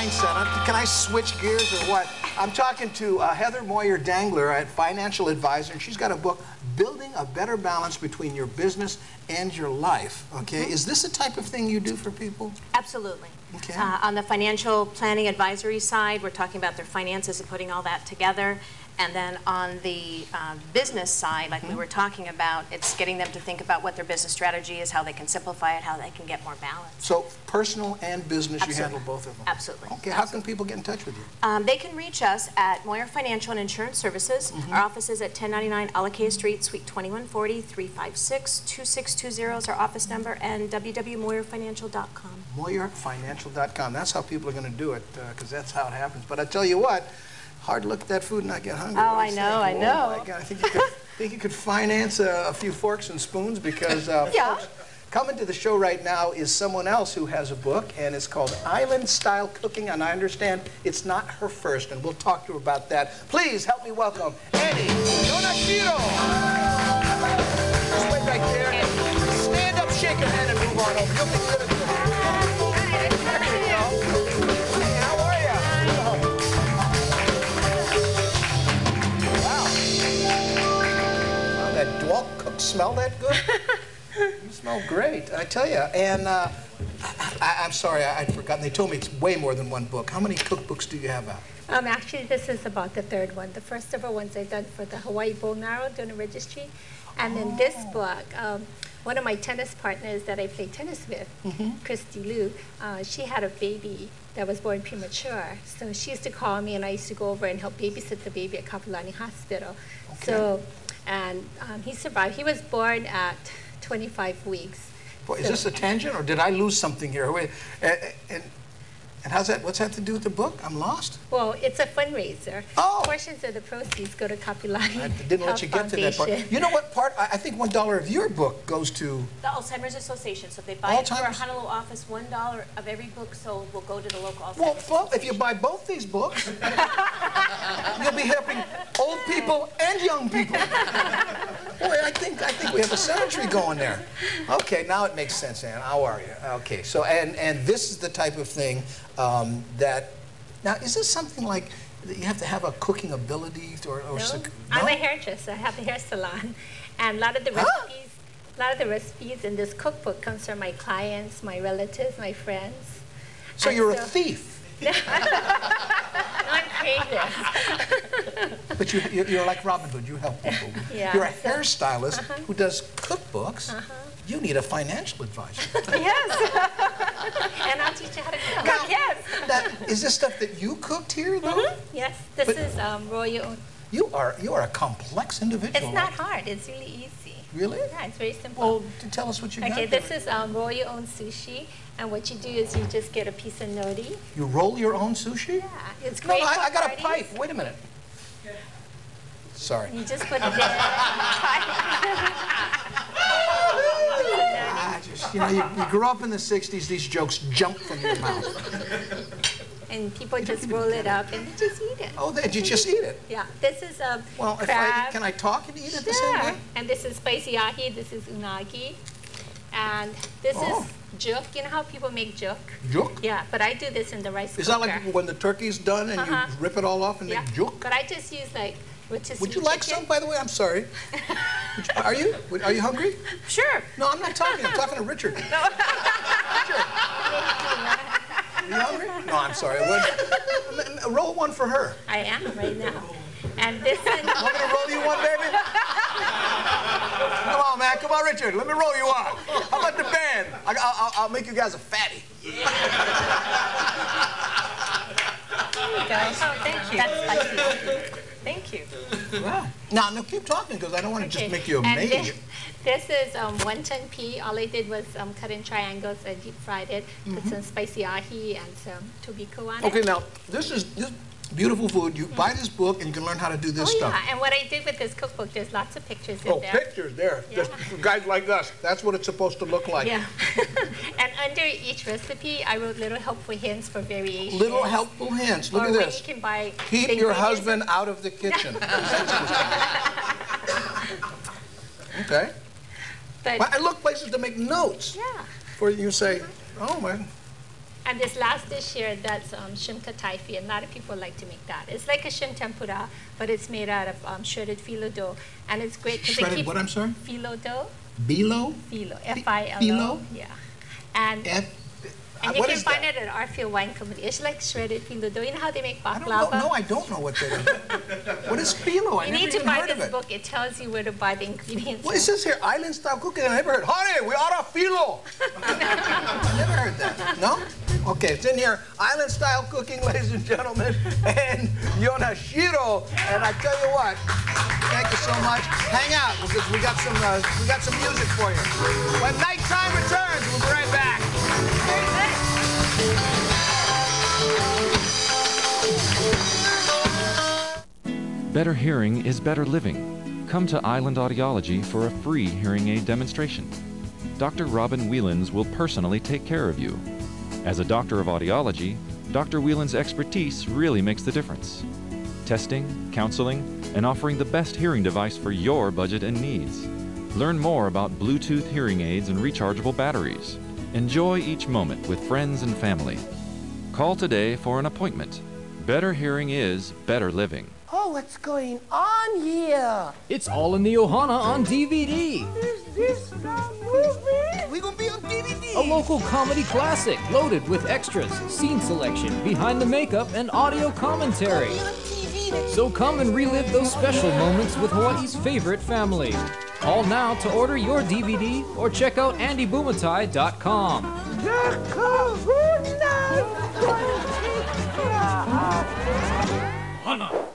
mindset. I'm- Can I switch gears or what? I'm talking to uh, Heather Moir-Dangler at Financial Advisor, and she's got a book, Building a Better Balance Between Your Business and Your Life. Okay, is this the type of thing you do for people? Absolutely. Okay. Uh, On the financial planning advisory side, we're talking about their finances and putting all that together. And then on the um, business side, like we were talking about, it's getting them to think about what their business strategy is, how they can simplify it, how they can get more balance. So personal and business, you handle both of them? Absolutely. Okay, how can people get in touch with you? Um, They can reach us at Moir Financial and Insurance Services. Mm-hmm. Our office is at 1099 Alakea Street, Suite 2140, 356-2620 is our office number, and www.moirfinancial.com. MoirFinancial.com. That's how people are going to do it, because that's how it happens. But I tell you what, hard to look at that food and not get hungry. Oh, I know, think? I know. Oh, my God, I think you could, think you could finance a, a few forks and spoons because uh, Yeah. folks, coming to the show right now is someone else who has a book, and it's called Island Style Cooking, and I understand it's not her first, and we'll talk to her about that. Please help me welcome Annie Yonashiro. Just wait right there. Stand up, shake a hand, and move on over. You'll be good smell that good? you smell great, I tell you. And uh, I, I'm sorry, I, I'd forgotten. They told me it's way more than one book. How many cookbooks do you have out? Um, actually, this is about the third one. The first several ones I done for the Hawaii Bone Marrow doing the registry. And then this book, um, one of my tennis partners that I play tennis with, Christy Liu, uh, she had a baby that was born premature. So she used to call me and I used to go over and help babysit the baby at Kapiolani Hospital. So, and um, he survived. He was born at 25 weeks. Boy, is this a tangent, or did I lose something here? Wait, and, and, and how's that? What's that to do with the book? I'm lost. Well, it's a fundraiser. Oh. Portions of the proceeds go to Kapiolani I didn't let Health you get to that part. You know what part? I, I think one dollar of your book goes to. The Alzheimer's Association, so if they buy it through our Alzheimer's? Honolulu office, $1 of every book sold will go to the local Alzheimer's Well, well, if you buy both these books, you'll be helping old people and young people. Boy, I think I think we have a synergy going there. Okay, now it makes sense, Ann. How are you? Okay, so and and this is the type of thing um, that. Now, is this something like that you have to have a cooking ability or? or No, sec- I'm a hairdresser. I have a hair salon, and a lot of the Huh? recipes, a lot of the recipes in this cookbook comes from my clients, my relatives, my friends. So And you're a thief. no, I'm creative. but you, you- you're like Robin Hood. You help people. Yeah, You're a so- hairstylist Uh-huh. who does cookbooks. You need a financial advisor. Yes, and I'll teach you how to cook. Now, yes. That, is this stuff that you cooked here, though? Yes, this But- is um, royal. You are you are a complex individual. It's not hard. It's really easy. Really? Yeah, it's very simple. Well, to tell us what you got. Okay, this is um, roll your own sushi, and what you do is you just get a piece of nori. You roll your own sushi? Yeah, it's No, great. I, for I got a pipe. Wait a minute. Sorry. You just put it there. I just, you know, you, you grew up in the '60s. These jokes jump from your mouth. and people just roll it up and they just eat it. Oh, did you just eat it? Yeah, this is um, Well, if crab. I can I talk and eat it the same way? And this is spicy ahi. This is unagi, and this Oh. is juk. You know how people make juk? Juk? Yeah, but I do this in the rice Is cooker. that like when the turkey's done and Uh-huh. you rip it all off and yeah. make juk? But I just use like Would you like some, by the way? I'm sorry. You- are you? Are you hungry? Sure. No, I'm not talking. I'm talking to Richard. No. Richard. Are you hungry? No, I'm sorry. Would- roll one for her. I am right now. And this is Want me to roll you one, baby? Come on, man. Come on, Richard. Let me roll you one. How about the band? I, will I'll make you guys a fatty. Guys, oh, thank you. That's spicy. Thank Wow. Now, now keep talking because I don't want to just make you a and maid. This, this is um, wonton pea. All I did was um, cut in triangles. I deep fried it. Put some spicy ahi and some tobiko on Mm-hmm. Okay, now this is this beautiful food. You buy this book and you can learn how to do this Oh stuff. yeah, and what I did with this cookbook, there's lots of pictures in Oh, there. pictures there. Just guys like us. That's what it's supposed to look like. Yeah. under each recipe, I wrote little helpful hints for variation. Little helpful hints. Look or at this. you can buy Keep your husband out of the kitchen. okay. But, Well, I look places to make notes yeah. where you say, oh man, And this last dish here, that's um, shrimp kataifi, a lot of people like to make that. It's like a shrimp tempura, but it's made out of um, shredded phyllo dough, and it's great because Shredded they keep what, I'm sorry? phyllo dough, Bilo? F-I-L-O, phyllo? yeah. And F? and uh, you can find that? it at R. Field Wine Company. It's like shredded phyllo dough. You know how they make I baklava? know, no, I don't know what that is. What is phyllo? I you need to buy this it. book. It tells you where to buy the ingredients. What is this here? Island style cooking? I never heard. Honey, we ought to phyllo. I never heard that. No? Okay, it's in here. Island style cooking, ladies and gentlemen, and Yonashiro. And I tell you what, thank you so much. Hang out because we got some uh, we got some music for you. When nighttime returns, we'll be right back. Better hearing is better living. Come to Island Audiology for a free hearing aid demonstration. Dr. Robin Whelans will personally take care of you. As a doctor of audiology, Dr. Whelans' expertise really makes the difference. Testing, counseling, and offering the best hearing device for your budget and needs. Learn more about Bluetooth hearing aids and rechargeable batteries. Enjoy each moment with friends and family. Call today for an appointment. Better hearing is better living. Oh, what's going on here? It's all in the Ohana on DVD. Is this the movie? We gonna be on DVD. A local comedy classic loaded with extras, scene selection, behind the makeup, and audio commentary. on TV next So come and relive those special moments with Hawaii's favorite family. Call now to order your DVD or check out andybumatai.com. The Kahuna. Hana,